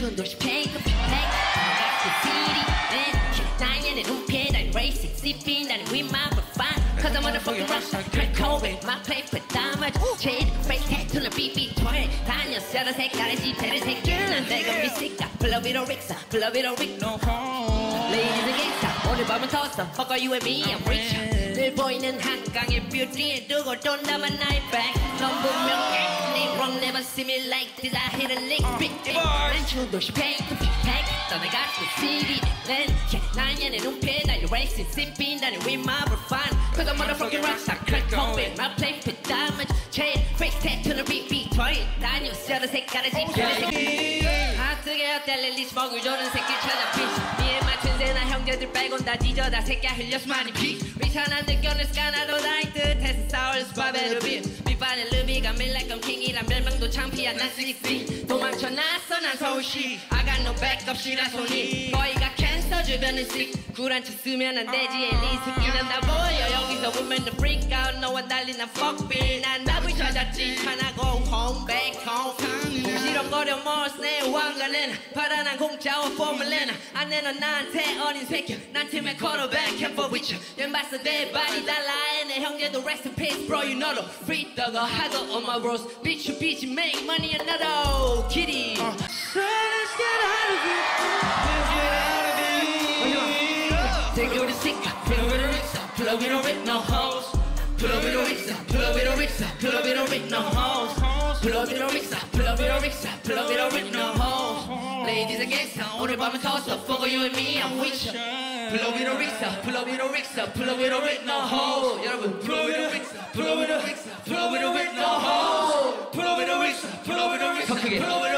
추운 도시 페이크 팩 나가스 시리 나연의 눈피에 날 racing sipping 나는 with my fun Cause I'm motherfucking rockstar Kurt Cobain My paper diamond 제일 fake tattoo는 BB12 다녔어 여러 색깔의 지폐를 새끼는 내가 미식가 Blow it or Rixa Blow it or Rick No home Ladies and gangsta 오늘 밤은 떴어 Fuck are you and me I'm rich 늘 보이는 한강의 뷰티에 두고 돈담은 나의 back 넌 분명 네 wrong never see me like this I hit a lick big big 난 도시 페이크 팩 떠나갔어 city 는 나연의 눈빛 날 racing sipping 나는 with my fun Cause I'm motherfucking rockstar Kurt Cobain My paper diamond 제일 fake tattoo는 BB12 다녔어 여러 색깔의 지폐를 새끼 하트게 헛달릴 리스 먹을 조는 새끼 찾아 bitch 니에 맞춘 새나 형제들 빼곤 다 뒤져 다 새끼 흘려서 많이 피 위선한 느껴낼 스카나도 나이 뜻해서 싸울 스파베르 비 밑반의 루비가 밀레검 킹이란 별명도 창피한 난 스닉스 도망쳐 나서 난 서울시 I got no backup시라 손이 거의가 캔서 주변은 씩 굴한 척 쓰면 안 되지 엘리스끼는 다 보여 여기서 보면 the freak out. 너와 달리 난 fuckbill 난 답을 찾았지 go home back home 부시렁거려 morse 내 왕관은 파란한 공짜와 포뮬레나 안내는 나한테 어린 새끼 난 팀의 quarterback and for with you 연봤어 내 발이 달라 내 형제도 rest in peace bro you know the free thugger 하고 on my bros bitch you bitch you make money another kitty So let's get out of here Let's get out of here Take it with a stick, pull it with a Rixa, pull it with a Rick, no hoes. Pull it with a Rixa, pull it with a Rixa, pull it with a Rick, no hoes. Pull it with a Rixa, pull Ladies and gangsta, 오늘 밤은 toss up, fuck you and me, I'm with ya. Pull it with a Rixa, pull it with a Rixa, pull it a Rick, no hoes. 여러분, pull it with a Rixa, pull it with a Rixa, pull it a Rick, no hoes. Pull it with a Rixa, pull it with a Rixa, pull it a Rick, no